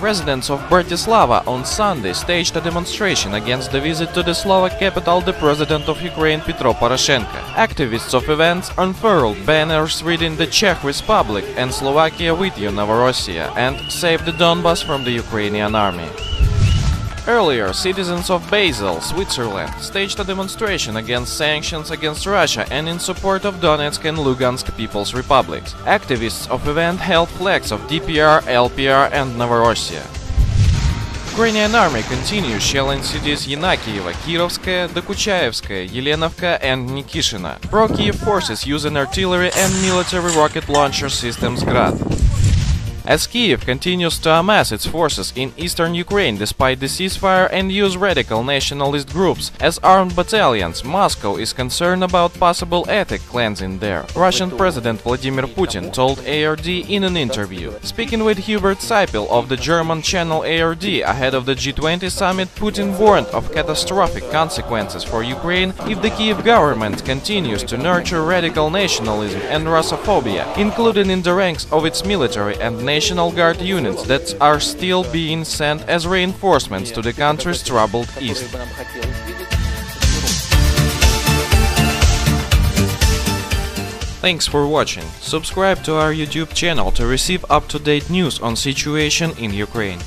Residents of Bratislava on Sunday staged a demonstration against the visit to the Slovak capital the President of Ukraine Petro Poroshenko. Activists of events unfurled banners reading the Czech Republic and Slovakia with you Novorossiya and Save the Donbas from the Ukrainian army. Earlier, citizens of Basel, Switzerland, staged a demonstration against sanctions against Russia and in support of Donetsk and Lugansk People's Republics. Activists of event held flags of DPR, LPR and Novorossiya. Ukrainian army continues shelling cities Yanakiyeva, Kirovskaya, Dokuchaevskaya, Yelenovka and Nikishina. Pro-Kiev forces using artillery and military rocket launcher systems Grad. As Kiev continues to amass its forces in eastern Ukraine despite the ceasefire and use radical nationalist groups as armed battalions, Moscow is concerned about possible ethnic cleansing there. Russian President Vladimir Putin told ARD in an interview. Speaking with Hubert Seipel of the German channel ARD ahead of the G20 summit, Putin warned of catastrophic consequences for Ukraine if the Kiev government continues to nurture radical nationalism and Russophobia, including in the ranks of its military and National Guard units that are still being sent as reinforcements to the country's troubled east. Thanks for watching. Subscribe to our YouTube channel to receive up-to-date news on situation in Ukraine.